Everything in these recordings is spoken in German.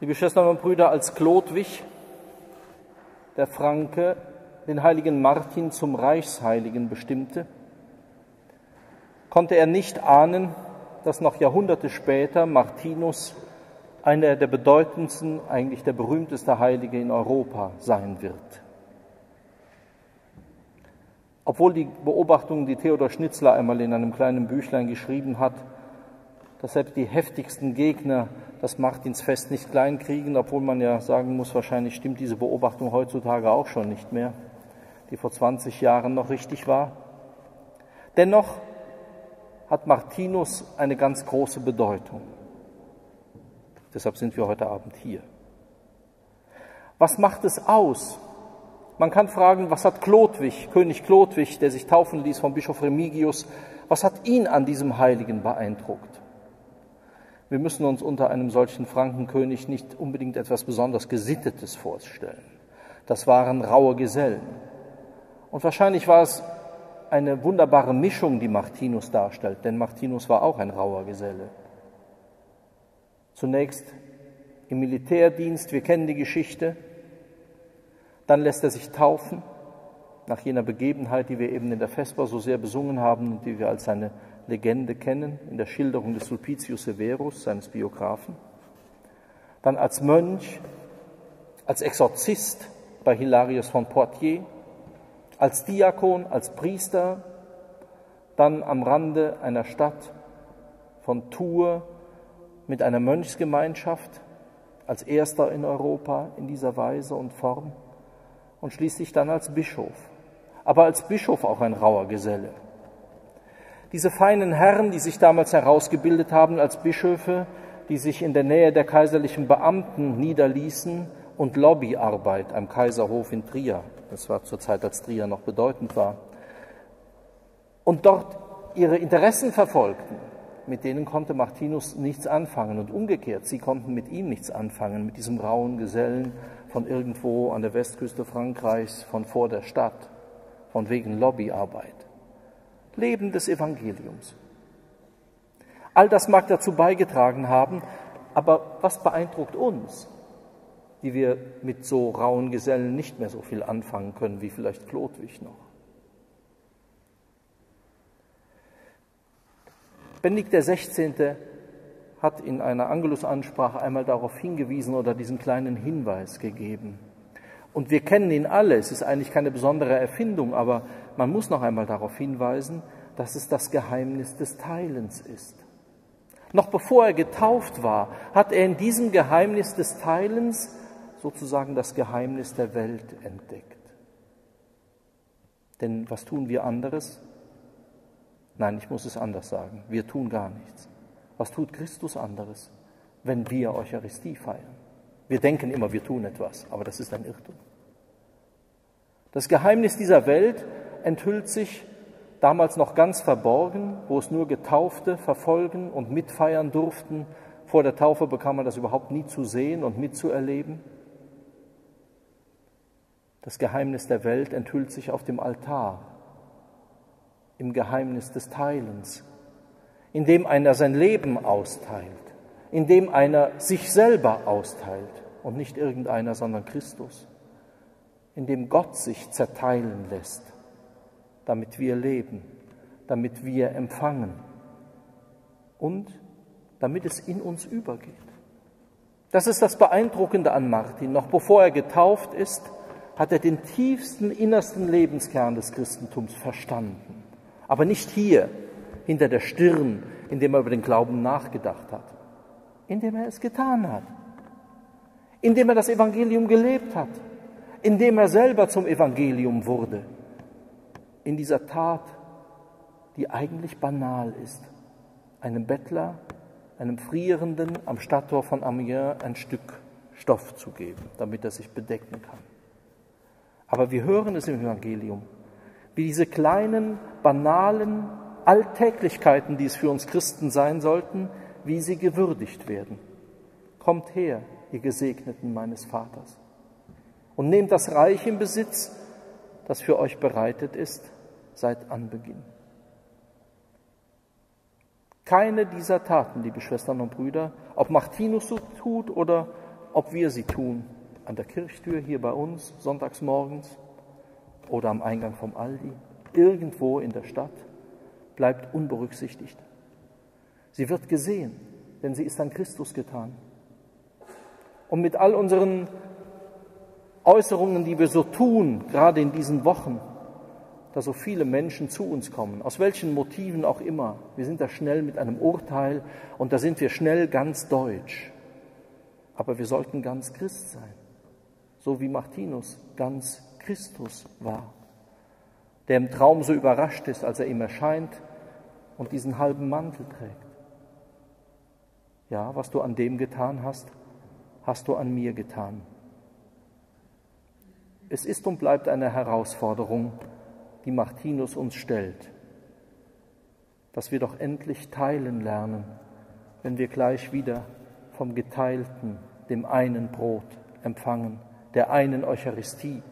Liebe Schwestern und Brüder, als Chlodwig, der Franke, den heiligen Martin zum Reichsheiligen bestimmte, konnte er nicht ahnen, dass noch Jahrhunderte später Martinus einer der bedeutendsten, eigentlich der berühmteste Heilige in Europa sein wird. Obwohl die Beobachtungen, die Theodor Schnitzler einmal in einem kleinen Büchlein geschrieben hat, dass selbst die heftigsten Gegner das Martinsfest nicht kleinkriegen, obwohl man ja sagen muss, wahrscheinlich stimmt diese Beobachtung heutzutage auch schon nicht mehr, die vor 20 Jahren noch richtig war. Dennoch hat Martinus eine ganz große Bedeutung. Deshalb sind wir heute Abend hier. Was macht es aus, man kann fragen, was hat Chlodwig, König Chlodwig, der sich taufen ließ vom Bischof Remigius, was hat ihn an diesem Heiligen beeindruckt? Wir müssen uns unter einem solchen Frankenkönig nicht unbedingt etwas besonders Gesittetes vorstellen. Das waren raue Gesellen. Und wahrscheinlich war es eine wunderbare Mischung, die Martinus darstellt, denn Martinus war auch ein rauer Geselle. Zunächst im Militärdienst, wir kennen die Geschichte, dann lässt er sich taufen, nach jener Begebenheit, die wir eben in der Vesper so sehr besungen haben und die wir als eine Legende kennen, in der Schilderung des Sulpicius Severus, seines Biografen. Dann als Mönch, als Exorzist bei Hilarius von Poitiers, als Diakon, als Priester, dann am Rande einer Stadt von Tours mit einer Mönchsgemeinschaft, als erster in Europa in dieser Weise und Form und schließlich dann als Bischof. Aber als Bischof auch ein rauer Geselle. Diese feinen Herren, die sich damals herausgebildet haben als Bischöfe, die sich in der Nähe der kaiserlichen Beamten niederließen und Lobbyarbeit am Kaiserhof in Trier, das war zur Zeit, als Trier noch bedeutend war, und dort ihre Interessen verfolgten, mit denen konnte Martinus nichts anfangen und umgekehrt, sie konnten mit ihm nichts anfangen, mit diesem rauen Gesellen, von irgendwo an der Westküste Frankreichs, von vor der Stadt, von wegen Lobbyarbeit. Leben des Evangeliums. All das mag dazu beigetragen haben, aber was beeindruckt uns, die wir mit so rauen Gesellen nicht mehr so viel anfangen können wie vielleicht Chlodwig noch? Benedikt XVI hat in einer Angelus-Ansprache einmal darauf hingewiesen oder diesen kleinen Hinweis gegeben. Und wir kennen ihn alle, es ist eigentlich keine besondere Erfindung, aber man muss noch einmal darauf hinweisen, dass es das Geheimnis des Teilens ist. Noch bevor er getauft war, hat er in diesem Geheimnis des Teilens sozusagen das Geheimnis der Welt entdeckt. Denn was tun wir anderes? Nein, ich muss es anders sagen. Wir tun gar nichts. Was tut Christus anderes, wenn wir Eucharistie feiern? Wir denken immer, wir tun etwas, aber das ist ein Irrtum. Das Geheimnis dieser Welt enthüllt sich damals noch ganz verborgen, wo es nur Getaufte verfolgen und mitfeiern durften. Vor der Taufe bekam man das überhaupt nie zu sehen und mitzuerleben. Das Geheimnis der Welt enthüllt sich auf dem Altar, im Geheimnis des Teilens, indem einer sein Leben austeilt, indem einer sich selber austeilt und nicht irgendeiner, sondern Christus, indem Gott sich zerteilen lässt, damit wir leben, damit wir empfangen und damit es in uns übergeht. Das ist das Beeindruckende an Martin. Noch bevor er getauft ist, hat er den tiefsten, innersten Lebenskern des Christentums verstanden. Aber nicht hier, hinter der Stirn, indem er über den Glauben nachgedacht hat, indem er es getan hat, indem er das Evangelium gelebt hat, indem er selber zum Evangelium wurde, in dieser Tat, die eigentlich banal ist, einem Bettler, einem Frierenden am Stadttor von Amiens ein Stück Stoff zu geben, damit er sich bedecken kann. Aber wir hören es im Evangelium, wie diese kleinen, banalen Alltäglichkeiten, die es für uns Christen sein sollten, wie sie gewürdigt werden. Kommt her, ihr Gesegneten meines Vaters, und nehmt das Reich in Besitz, das für euch bereitet ist seit Anbeginn. Keine dieser Taten, liebe Schwestern und Brüder, ob Martinus so tut oder ob wir sie tun, an der Kirchtür hier bei uns, sonntags morgens oder am Eingang vom Aldi, irgendwo in der Stadt, bleibt unberücksichtigt. Sie wird gesehen, denn sie ist an Christus getan. Und mit all unseren Äußerungen, die wir so tun, gerade in diesen Wochen, da so viele Menschen zu uns kommen, aus welchen Motiven auch immer. Wir sind da schnell mit einem Urteil und da sind wir schnell ganz deutsch. Aber wir sollten ganz Christ sein, so wie Martinus ganz Christus war, der im Traum so überrascht ist, als er ihm erscheint und diesen halben Mantel trägt. Ja, was du an dem getan hast, hast du an mir getan. Es ist und bleibt eine Herausforderung, die Martinus uns stellt, dass wir doch endlich teilen lernen, wenn wir gleich wieder vom geteilten, dem einen Brot empfangen, der einen Eucharistie,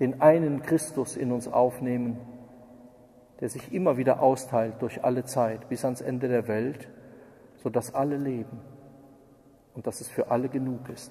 den einen Christus in uns aufnehmen, der sich immer wieder austeilt durch alle Zeit bis ans Ende der Welt, sodass alle leben und dass es für alle genug ist.